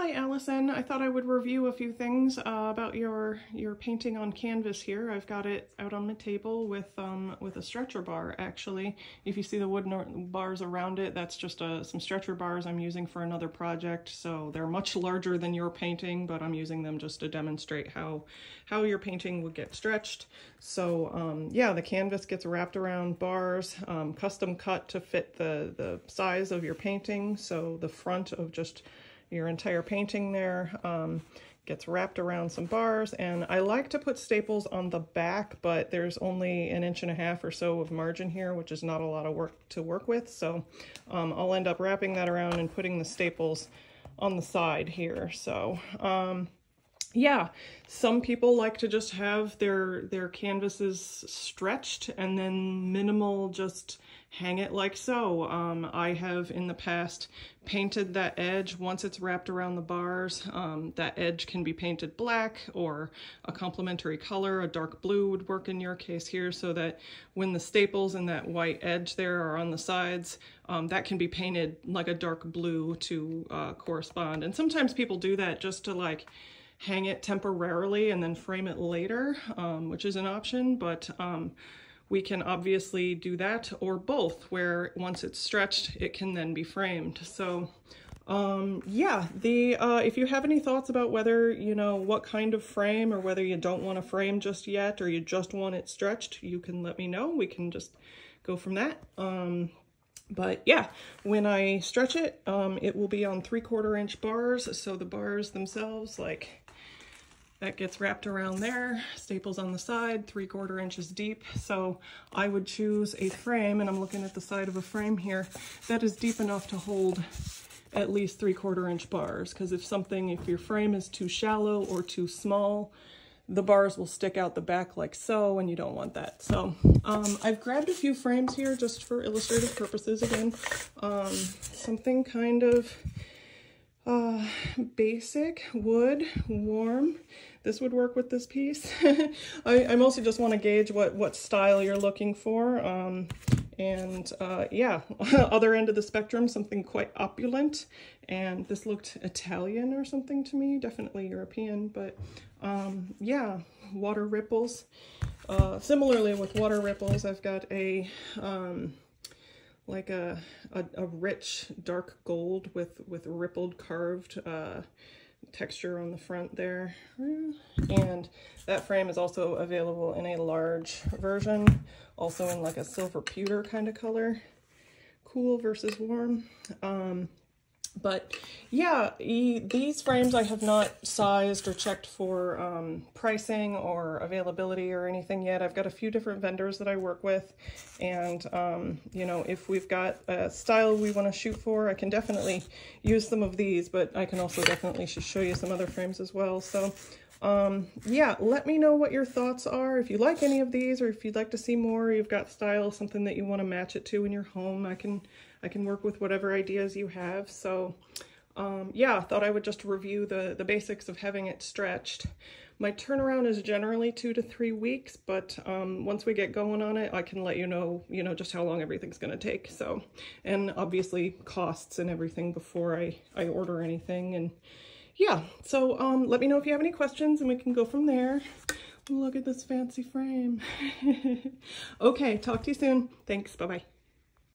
Hi Allison, I thought I would review a few things uh, about your your painting on canvas here. I've got it out on the table with um, with a stretcher bar actually. If you see the wooden bars around it, that's just uh, some stretcher bars I'm using for another project. So they're much larger than your painting, but I'm using them just to demonstrate how how your painting would get stretched. So um, yeah, the canvas gets wrapped around bars, um, custom cut to fit the, the size of your painting. So the front of just your entire painting there um, gets wrapped around some bars and I like to put staples on the back but there's only an inch and a half or so of margin here which is not a lot of work to work with. So um, I'll end up wrapping that around and putting the staples on the side here. So um, yeah, some people like to just have their their canvases stretched and then minimal just hang it like so. Um, I have in the past painted that edge once it's wrapped around the bars. Um, that edge can be painted black or a complementary color, a dark blue would work in your case here so that when the staples and that white edge there are on the sides, um, that can be painted like a dark blue to uh, correspond. And sometimes people do that just to like hang it temporarily and then frame it later, um, which is an option, but um, we can obviously do that or both, where once it's stretched, it can then be framed. So um, yeah, the uh, if you have any thoughts about whether, you know, what kind of frame or whether you don't want a frame just yet or you just want it stretched, you can let me know. We can just go from that. Um, but yeah, when I stretch it, um, it will be on three quarter inch bars. So the bars themselves, like that gets wrapped around there, staples on the side, three quarter inches deep. So I would choose a frame, and I'm looking at the side of a frame here, that is deep enough to hold at least three quarter inch bars. Because if something, if your frame is too shallow or too small, the bars will stick out the back like so, and you don't want that. So um, I've grabbed a few frames here just for illustrative purposes again. Um, something kind of uh, basic wood, warm. This would work with this piece. I, I, mostly just want to gauge what, what style you're looking for. Um, and uh, yeah, other end of the spectrum, something quite opulent. And this looked Italian or something to me, definitely European, but um, yeah, water ripples. Uh, similarly with water ripples, I've got a um, like a, a, a, rich dark gold with, with rippled carved uh, texture on the front there. And that frame is also available in a large version, also in like a silver pewter kind of color. Cool versus warm. Um, but yeah, e these frames I have not sized or checked for um, pricing or availability or anything yet. I've got a few different vendors that I work with. And, um, you know, if we've got a style we want to shoot for, I can definitely use some of these, but I can also definitely show you some other frames as well. So um, yeah, let me know what your thoughts are. If you like any of these or if you'd like to see more, you've got style, something that you want to match it to in your home, I can I can work with whatever ideas you have. So um, yeah, I thought I would just review the, the basics of having it stretched. My turnaround is generally two to three weeks, but um, once we get going on it, I can let you know, you know, just how long everything's going to take. So, and obviously costs and everything before I, I order anything. And yeah, so um, let me know if you have any questions and we can go from there. Look at this fancy frame. okay, talk to you soon. Thanks. Bye-bye.